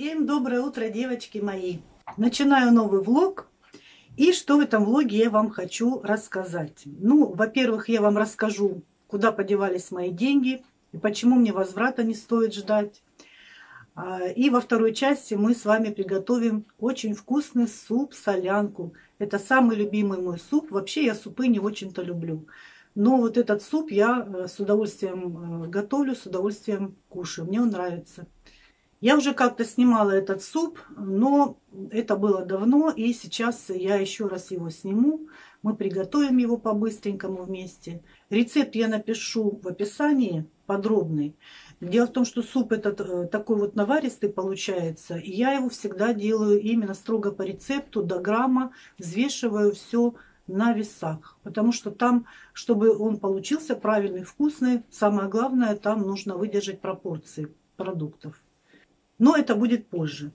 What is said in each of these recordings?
Всем доброе утро, девочки мои! Начинаю новый влог. И что в этом влоге я вам хочу рассказать? Ну, во-первых, я вам расскажу, куда подевались мои деньги и почему мне возврата не стоит ждать. А, и во второй части мы с вами приготовим очень вкусный суп-солянку. Это самый любимый мой суп. Вообще я супы не очень-то люблю. Но вот этот суп я э, с удовольствием э, готовлю, с удовольствием кушаю. Мне он нравится. Я уже как-то снимала этот суп, но это было давно, и сейчас я еще раз его сниму. Мы приготовим его по-быстренькому вместе. Рецепт я напишу в описании подробный. Дело в том, что суп этот э, такой вот наваристый получается, и я его всегда делаю именно строго по рецепту, до грамма, взвешиваю все на весах. Потому что там, чтобы он получился правильный, вкусный, самое главное, там нужно выдержать пропорции продуктов. Но это будет позже.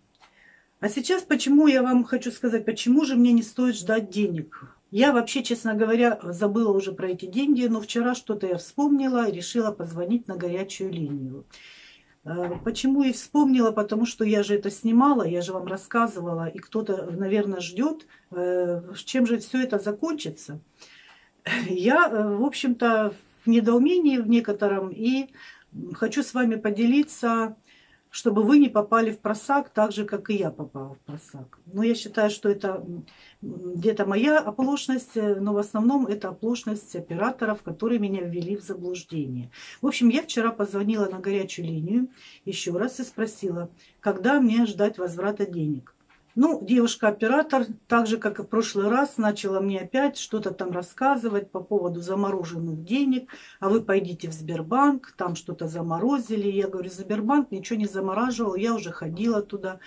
А сейчас почему я вам хочу сказать, почему же мне не стоит ждать денег. Я вообще, честно говоря, забыла уже про эти деньги, но вчера что-то я вспомнила и решила позвонить на горячую линию. Э, почему и вспомнила? Потому что я же это снимала, я же вам рассказывала, и кто-то, наверное, ждет, э, чем же все это закончится. Я, э, в общем-то, в недоумении в некотором и хочу с вами поделиться чтобы вы не попали в просак так же, как и я попала в просак. Но я считаю, что это где-то моя оплошность, но в основном это оплошность операторов, которые меня ввели в заблуждение. В общем, я вчера позвонила на горячую линию еще раз и спросила, когда мне ждать возврата денег. Ну, девушка-оператор, так же, как и в прошлый раз, начала мне опять что-то там рассказывать по поводу замороженных денег. А вы пойдите в Сбербанк, там что-то заморозили. Я говорю, Сбербанк ничего не замораживал, я уже ходила туда.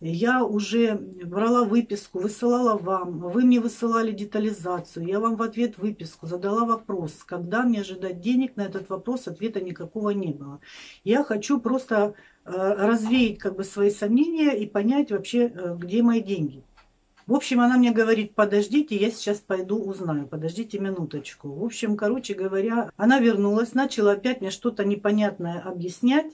Я уже брала выписку, высылала вам, вы мне высылали детализацию, я вам в ответ выписку, задала вопрос, когда мне ожидать денег, на этот вопрос ответа никакого не было. Я хочу просто развеять как бы свои сомнения и понять вообще, э, где мои деньги. В общем, она мне говорит, подождите, я сейчас пойду узнаю, подождите минуточку. В общем, короче говоря, она вернулась, начала опять мне что-то непонятное объяснять.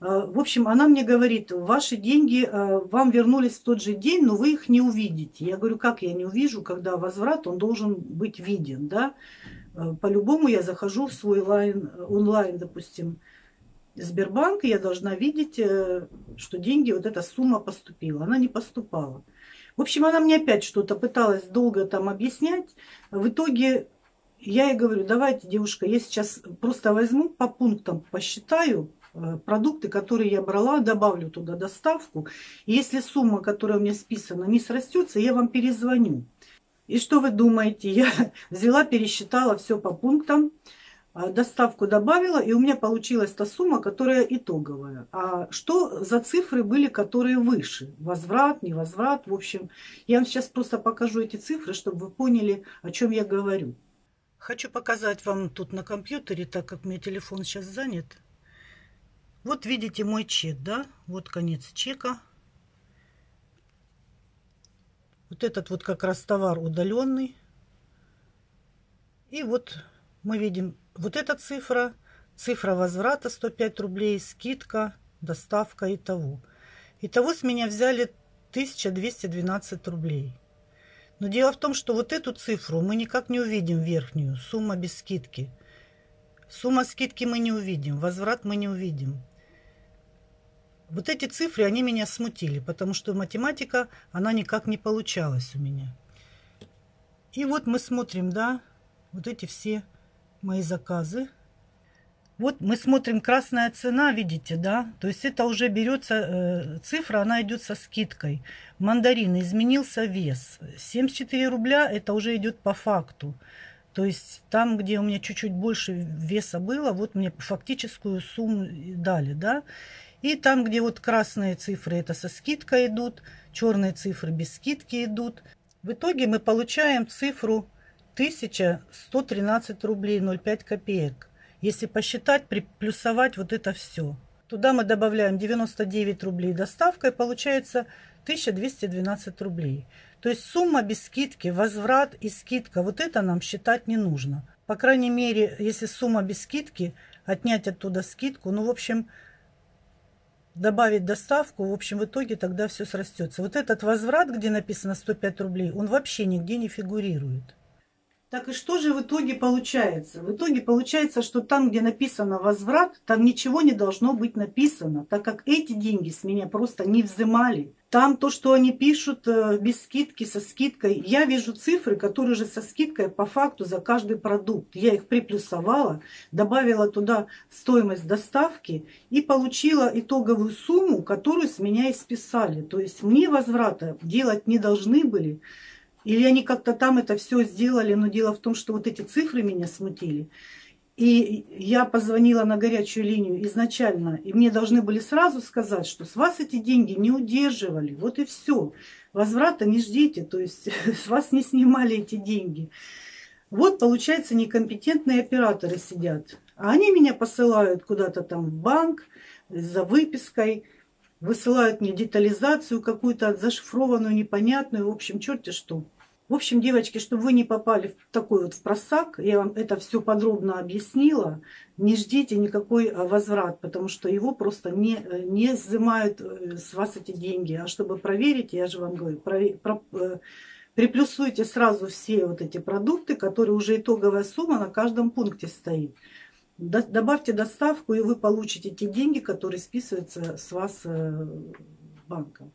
Э, в общем, она мне говорит, ваши деньги э, вам вернулись в тот же день, но вы их не увидите. Я говорю, как я не увижу, когда возврат, он должен быть виден, да? Э, по-любому я захожу в свой онлайн, онлайн, допустим, Сбербанк, я должна видеть, что деньги, вот эта сумма поступила. Она не поступала. В общем, она мне опять что-то пыталась долго там объяснять. В итоге я ей говорю, давайте, девушка, я сейчас просто возьму по пунктам, посчитаю, Э, продукты, которые я брала, добавлю туда доставку. И если сумма, которая у меня списана, не срастется, я вам перезвоню. И что вы думаете? Я взяла, пересчитала все по пунктам, доставку добавила, и у меня получилась та сумма, которая итоговая. А что за цифры были, которые выше? Возврат, не возврат? В общем, я вам сейчас просто покажу эти цифры, чтобы вы поняли, о чем я говорю. Хочу показать вам тут на компьютере, так как у телефон сейчас занят. Вот видите мой чек, да? Вот конец чека. Вот этот вот как раз товар удаленный. И вот мы видим вот эта цифра, цифра возврата 105 рублей, скидка, доставка и того. Итого с меня взяли 1212 рублей. Но дело в том, что вот эту цифру мы никак не увидим верхнюю, сумма без скидки. Сумма скидки мы не увидим, возврат мы не увидим. Вот эти цифры, они меня смутили, потому что математика, она никак не получалась у меня. И вот мы смотрим, да, вот эти все мои заказы. Вот мы смотрим красная цена, видите, да? То есть это уже берется э, цифра, она идет со скидкой. Мандарины изменился вес. 74 рубля это уже идет по факту. То есть там, где у меня чуть-чуть больше веса было, вот мне фактическую сумму дали, да. И там, где вот красные цифры, это со скидкой идут, черные цифры без скидки идут. В итоге мы получаем цифру 1113 рублей 05 копеек. Если посчитать, приплюсовать вот это все. Туда мы добавляем 99 рублей доставкой, получается 1212 рублей. То есть сумма без скидки, возврат и скидка, вот это нам считать не нужно. По крайней мере, если сумма без скидки, отнять оттуда скидку, ну, в общем, добавить доставку, в общем, в итоге тогда все срастется. Вот этот возврат, где написано 105 рублей, он вообще нигде не фигурирует. Так и что же в итоге получается? В итоге получается, что там, где написано возврат, там ничего не должно быть написано, так как эти деньги с меня просто не взимали. Там то, что они пишут э, без скидки, со скидкой, я вижу цифры, которые же со скидкой по факту за каждый продукт. Я их приплюсовала, добавила туда стоимость доставки и получила итоговую сумму, которую с меня и списали. То есть мне возврата делать не должны были. Или они как-то там это все сделали, но дело в том, что вот эти цифры меня смутили. И я позвонила на горячую линию изначально, и мне должны были сразу сказать, что с вас эти деньги не удерживали. Вот и все. Возврата не ждите, то есть с вас не снимали эти деньги. Вот, получается, некомпетентные операторы сидят. А они меня посылают куда-то там в банк за выпиской, высылают мне детализацию какую-то зашифрованную, непонятную, в общем, черти что. В общем, девочки, чтобы вы не попали в такой вот в просак, я вам это все подробно объяснила, не ждите никакой э, возврат, потому что его просто не, э, не взимают э, с вас эти деньги. А чтобы проверить, я же вам говорю, провер, про, приплюсуйте сразу все вот эти продукты, которые уже итоговая сумма на каждом пункте стоит. Добавьте доставку, и вы получите те деньги, которые списываются с вас банком.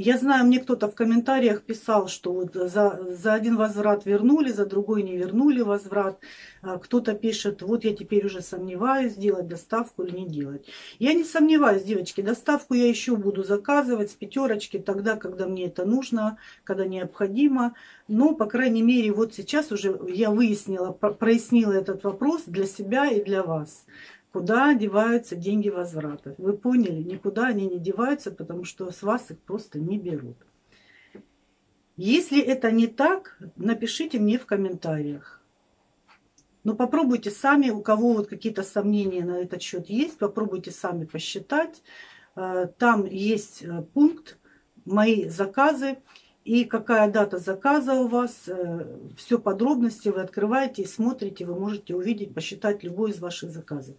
Я знаю, мне кто-то в комментариях писал, что вот за, за один возврат вернули, за другой не вернули возврат. А кто-то пишет, вот я теперь уже сомневаюсь, делать доставку или не делать. Я не сомневаюсь, девочки, доставку я еще буду заказывать с пятерочки тогда, когда мне это нужно, когда необходимо. Но, по крайней мере, вот сейчас уже я выяснила, прояснила этот вопрос для себя и для вас куда деваются деньги возврата. Вы поняли, никуда они не деваются, потому что с вас их просто не берут. Если это не так, напишите мне в комментариях. Но попробуйте сами, у кого вот какие-то сомнения на этот счет есть, попробуйте сами посчитать. Э, там есть э, пункт «Мои заказы» и какая дата заказа у вас. Э, Все подробности вы открываете и смотрите, вы можете увидеть, посчитать любой из ваших заказов.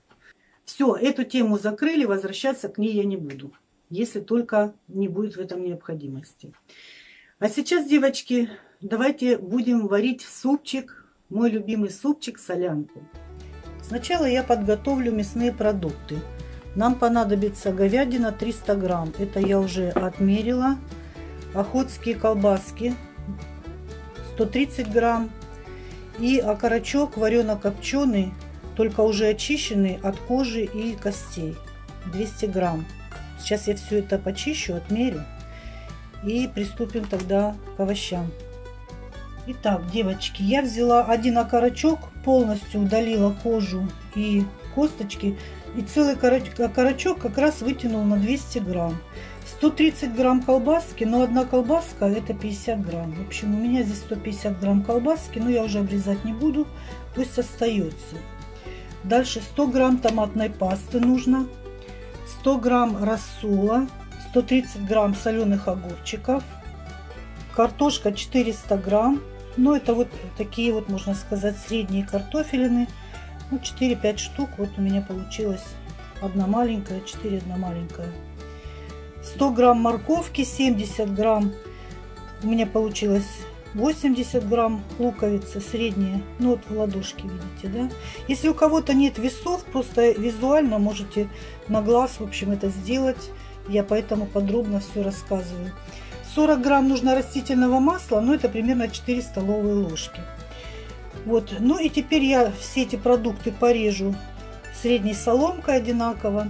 Все, эту тему закрыли, возвращаться к ней я не буду, если только не будет в этом необходимости. А сейчас, девочки, давайте будем варить супчик, мой любимый супчик, солянку. Сначала я подготовлю мясные продукты. Нам понадобится говядина 300 грамм, это я уже отмерила. Охотские колбаски 130 грамм. И окорочок варено-копченый только уже очищенный от кожи и костей. 200 грамм. Сейчас я все это почищу, отмерю и приступим тогда к овощам. Итак, девочки, я взяла один окорочок, полностью удалила кожу и косточки. И целый окорочок как раз вытянул на 200 грамм. 130 грамм колбаски, но одна колбаска это 50 грамм. В общем, у меня здесь 150 грамм колбаски, но я уже обрезать не буду, пусть остается. Дальше 100 грамм томатной пасты нужно, 100 грамм рассола, 130 грамм соленых огурчиков, картошка 400 грамм. Ну, это вот такие вот, можно сказать, средние картофелины. Ну, 4-5 штук. Вот у меня получилось одна маленькая, 4 одна маленькая. 100 грамм морковки, 70 грамм. У меня получилось 80 грамм луковицы средние, ну вот в ладошке видите, да. Если у кого-то нет весов, просто визуально можете на глаз, в общем, это сделать. Я поэтому подробно все рассказываю. 40 грамм нужно растительного масла, ну это примерно 4 столовые ложки. Вот, ну и теперь я все эти продукты порежу средней соломкой одинаково.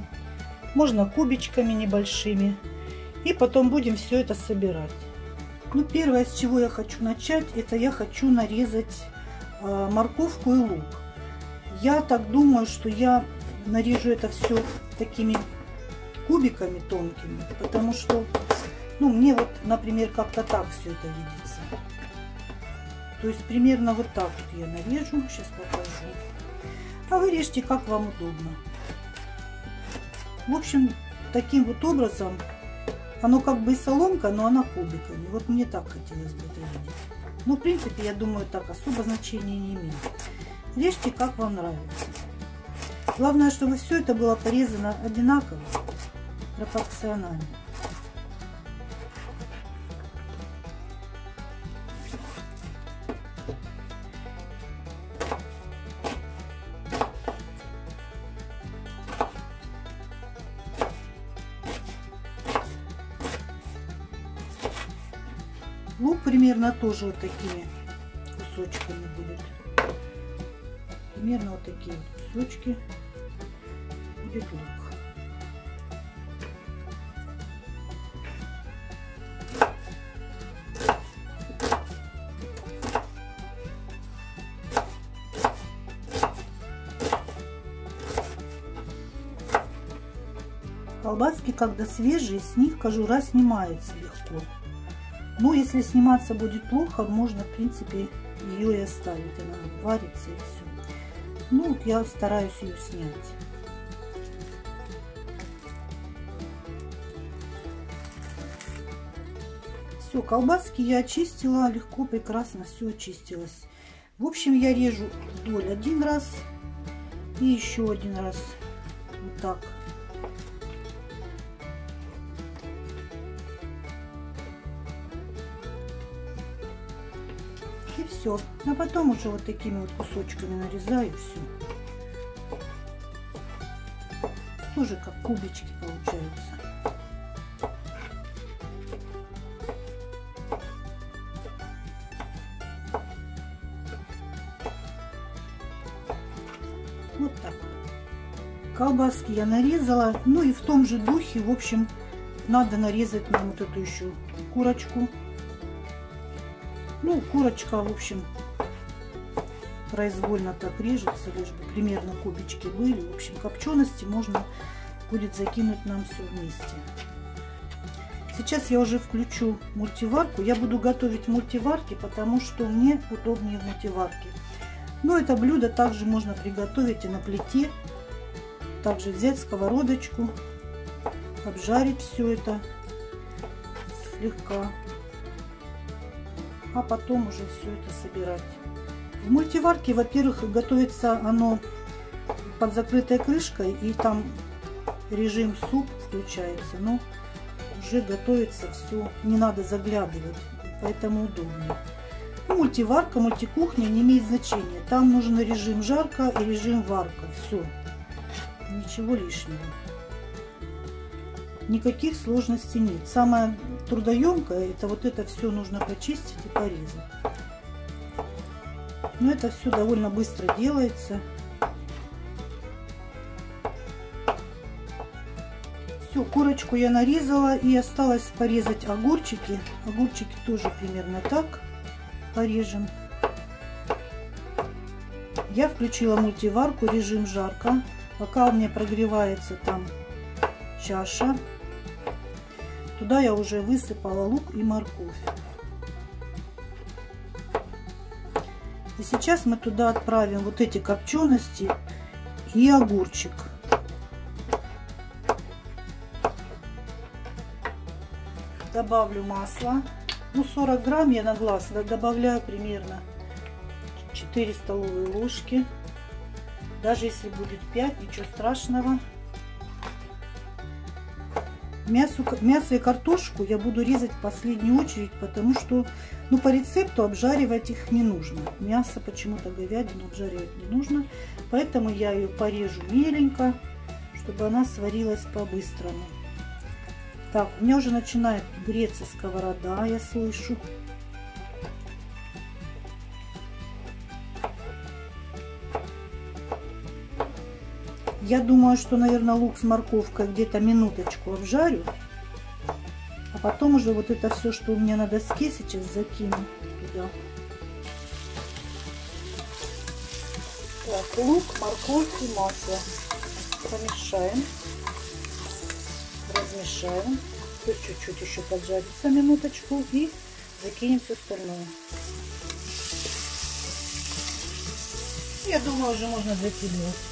Можно кубичками небольшими. И потом будем все это собирать. Ну, первое, с чего я хочу начать, это я хочу нарезать э, морковку и лук. Я так думаю, что я нарежу это все такими кубиками тонкими, потому что, ну, мне вот, например, как-то так все это видится. То есть примерно вот так вот я нарежу, сейчас покажу. А вы режьте, как вам удобно. В общем, таким вот образом оно как бы и соломка, но она кубиками. Вот мне так хотелось бы это видеть. Ну, в принципе, я думаю, так особо значения не имеет. Режьте, как вам нравится. Главное, чтобы все это было порезано одинаково. пропорционально. Лук примерно тоже вот такими кусочками будет. Примерно вот такие вот кусочки будет лук. Колбаски, когда свежие, с них кожура снимается Но если сниматься будет плохо, можно, в принципе, ее и оставить. Она варится и все. Ну, вот я стараюсь ее снять. Все, колбаски я очистила, легко, прекрасно все очистилось. В общем, я режу вдоль один раз и еще один раз. Вот так. Все. А потом уже вот такими вот кусочками нарезаю все. Тоже как кубички получаются. Вот так. Колбаски я нарезала. Ну и в том же духе, в общем, надо нарезать нам вот эту еще курочку. Ну, курочка, в общем, произвольно так режется, лишь бы примерно кубички были. В общем, копчености можно будет закинуть нам все вместе. Сейчас я уже включу мультиварку. Я буду готовить в мультиварке, потому что мне удобнее в мультиварке. Но это блюдо также можно приготовить и на плите. Также взять сковородочку, обжарить все это слегка а потом уже все это собирать. В мультиварке, во-первых, готовится оно под закрытой крышкой, и там режим суп включается, но уже готовится все, не надо заглядывать, поэтому удобнее. Ну, мультиварка, мультикухня не имеет значения. Там нужен режим жарко и режим варка. Все. Ничего лишнего никаких сложностей нет. Самое трудоемкое, это вот это все нужно почистить и порезать. Но это все довольно быстро делается. Все, курочку я нарезала и осталось порезать огурчики. Огурчики тоже примерно так порежем. Я включила мультиварку, режим жарко. Пока у меня прогревается там чаша, Туда я уже высыпала лук и морковь. И сейчас мы туда отправим вот эти копчености и огурчик. Добавлю масло. Ну, 40 грамм я на глаз добавляю примерно 4 столовые ложки. Даже если будет 5, ничего страшного. Мясо, мясо и картошку я буду резать в последнюю очередь, потому что ну, по рецепту обжаривать их не нужно. Мясо почему-то говядину обжаривать не нужно. Поэтому я ее порежу меленько, чтобы она сварилась по-быстрому. Так, у меня уже начинает греться сковорода, я слышу. Я думаю, что, наверное, лук с морковкой где-то минуточку обжарю. А потом уже вот это все, что у меня на доске сейчас закину туда. Так, лук, морковь и масло. Помешаем. Размешаем. Чуть-чуть еще поджарится минуточку. И закинем все остальное. Я думаю, уже можно закидывать.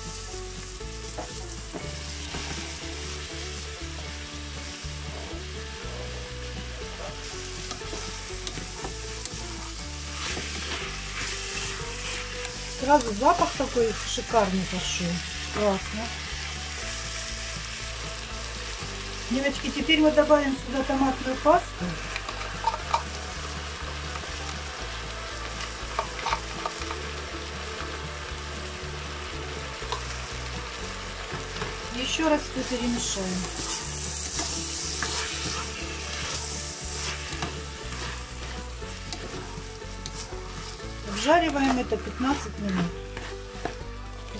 Сразу запах такой шикарный пошел. Классно. Девочки, теперь мы добавим сюда томатную пасту. Еще раз все перемешаем. Обжариваем это 15 минут.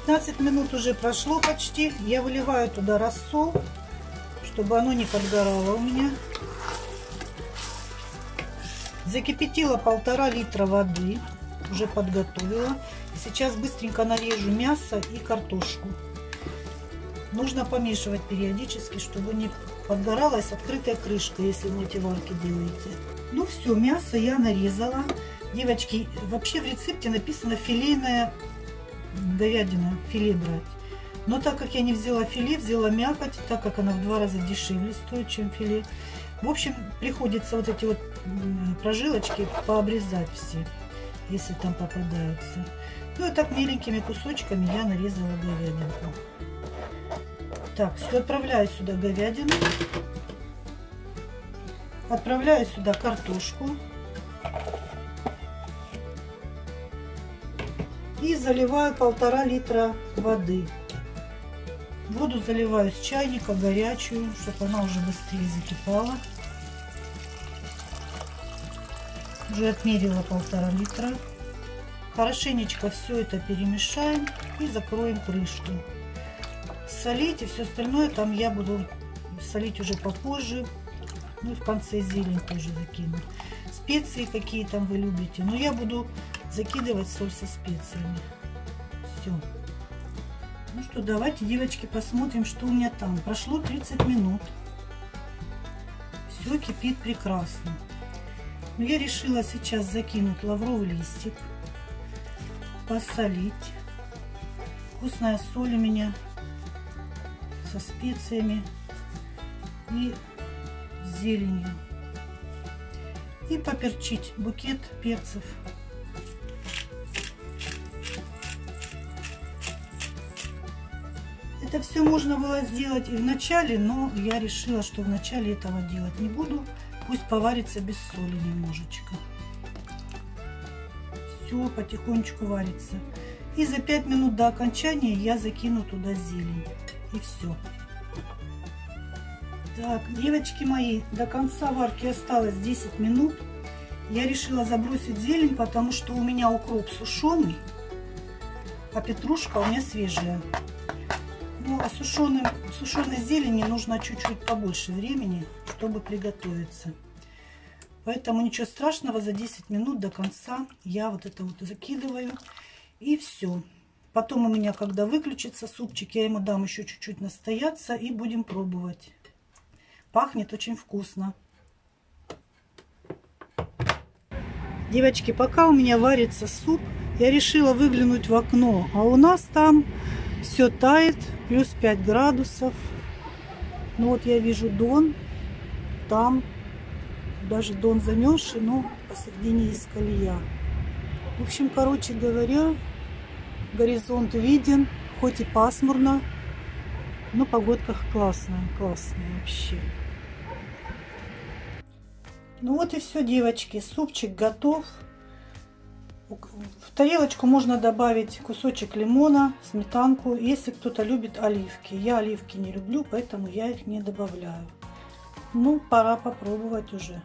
15 минут уже прошло почти. Я выливаю туда рассол, чтобы оно не подгорало у меня. Закипятила полтора литра воды. Уже подготовила. Сейчас быстренько нарежу мясо и картошку. Нужно помешивать периодически, чтобы не подгоралась открытая крышка, если вы эти варки делаете. Ну все, мясо я нарезала. Девочки, вообще в рецепте написано филейная говядина, филе брать. Но так как я не взяла филе, взяла мякоть, так как она в два раза дешевле стоит, чем филе. В общем, приходится вот эти вот прожилочки пообрезать все, если там попадаются. Ну и так меленькими кусочками я нарезала говядинку. Так, все, отправляю сюда говядину. Отправляю сюда картошку. И заливаю полтора литра воды. Воду заливаю с чайника горячую, чтобы она уже быстрее закипала. Уже отмерила полтора литра. Хорошенечко все это перемешаем и закроем крышку солить, и все остальное там я буду солить уже попозже. Ну и в конце зелень тоже закину. Специи какие там вы любите. Но я буду закидывать соль со специями. Все. Ну что, давайте, девочки, посмотрим, что у меня там. Прошло 30 минут. Все кипит прекрасно. Но я решила сейчас закинуть лавровый листик. Посолить. Вкусная соль у меня со специями и зеленью. И поперчить букет перцев. Это все можно было сделать и в начале, но я решила, что в начале этого делать не буду. Пусть поварится без соли немножечко. Все потихонечку варится. И за 5 минут до окончания я закину туда зелень и все. Так, девочки мои, до конца варки осталось 10 минут. Я решила забросить зелень, потому что у меня укроп сушеный, а петрушка у меня свежая. Ну, а сушеной, сушеной зелени нужно чуть-чуть побольше времени, чтобы приготовиться. Поэтому ничего страшного, за 10 минут до конца я вот это вот закидываю. И все. Потом у меня, когда выключится супчик, я ему дам еще чуть-чуть настояться и будем пробовать. Пахнет очень вкусно. Девочки, пока у меня варится суп, я решила выглянуть в окно. А у нас там все тает, плюс 5 градусов. Ну вот я вижу Дон, там даже Дон замерзший, но посередине есть колея. В общем, короче говоря, Горизонт виден, хоть и пасмурно, но погодка классная, классная вообще. Ну вот и все, девочки. Супчик готов. В тарелочку можно добавить кусочек лимона, сметанку, если кто-то любит оливки. Я оливки не люблю, поэтому я их не добавляю. Ну, пора попробовать уже.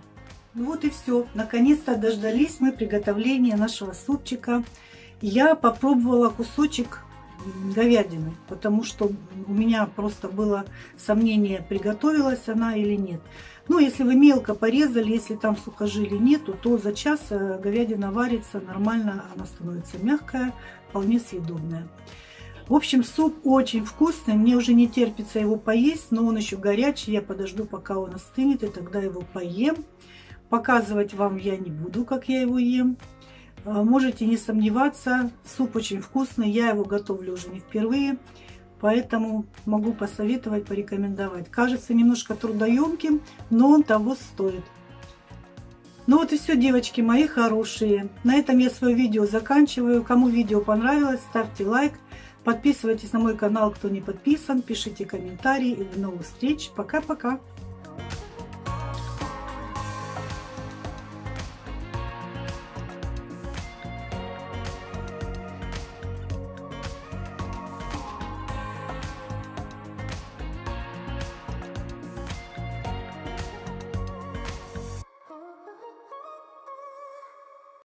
Ну вот и все. Наконец-то дождались мы приготовления нашего супчика я попробовала кусочек говядины, потому что у меня просто было сомнение, приготовилась она или нет. Ну, если вы мелко порезали, если там сухожилий нету, то за час э, говядина варится нормально, она становится мягкая, вполне съедобная. В общем, суп очень вкусный, мне уже не терпится его поесть, но он еще горячий, я подожду, пока он остынет, и тогда его поем. Показывать вам я не буду, как я его ем. А, можете не сомневаться, суп очень вкусный, я его готовлю уже не впервые, поэтому могу посоветовать, порекомендовать. Кажется немножко трудоемким, но он того стоит. Ну вот и все, девочки мои хорошие. На этом я свое видео заканчиваю. Кому видео понравилось, ставьте лайк. Подписывайтесь на мой канал, кто не подписан. Пишите комментарии и до новых встреч. Пока-пока.